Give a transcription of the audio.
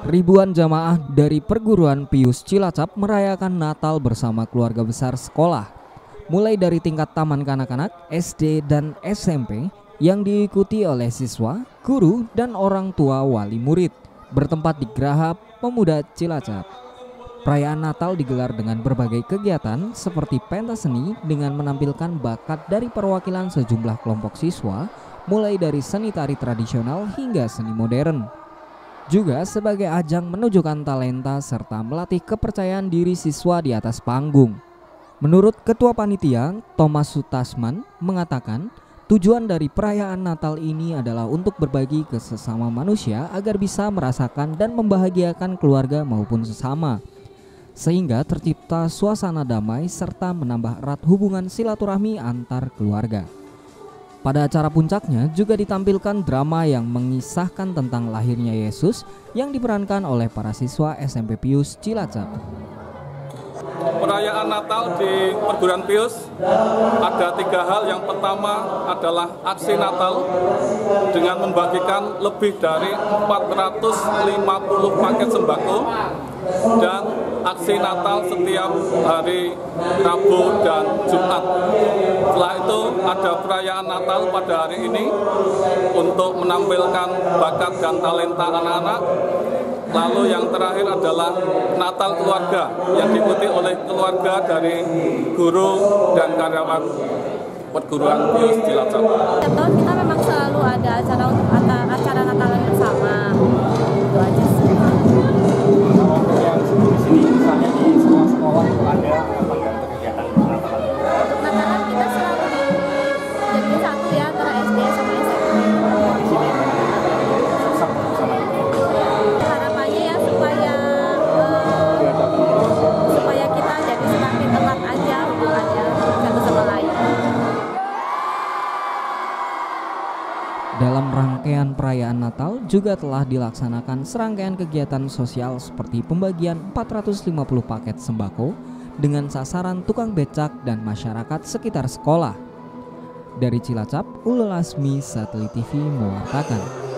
Ribuan jamaah dari perguruan Pius Cilacap merayakan Natal bersama keluarga besar sekolah. Mulai dari tingkat taman kanak-kanak, SD, dan SMP yang diikuti oleh siswa, guru, dan orang tua wali murid bertempat di Graha Pemuda Cilacap. Perayaan Natal digelar dengan berbagai kegiatan seperti pentas seni dengan menampilkan bakat dari perwakilan sejumlah kelompok siswa, mulai dari seni tari tradisional hingga seni modern juga sebagai ajang menunjukkan talenta serta melatih kepercayaan diri siswa di atas panggung. Menurut Ketua Panitia, Thomas Sutasman mengatakan, tujuan dari perayaan Natal ini adalah untuk berbagi ke sesama manusia agar bisa merasakan dan membahagiakan keluarga maupun sesama. Sehingga tercipta suasana damai serta menambah erat hubungan silaturahmi antar keluarga. Pada acara puncaknya juga ditampilkan drama yang mengisahkan tentang lahirnya Yesus yang diperankan oleh para siswa SMP Pius Cilacap. Perayaan Natal di perguruan Pius ada tiga hal. Yang pertama adalah aksi Natal dengan membagikan lebih dari 450 paket sembako dan aksi Natal setiap hari Rabu dan Jumat. Setelah itu ada perayaan Natal pada hari ini untuk menampilkan bakat dan talenta anak-anak. Lalu yang terakhir adalah Natal keluarga yang diikuti oleh keluarga dari guru dan karyawan perguruan Bios Cilacap. Setiap tahun kita memang selalu ada acara untuk acara Rangkaian perayaan Natal juga telah dilaksanakan serangkaian kegiatan sosial seperti pembagian 450 paket sembako dengan sasaran tukang becak dan masyarakat sekitar sekolah. Dari Cilacap, Ulul Asmi Satelit TV mewartakan.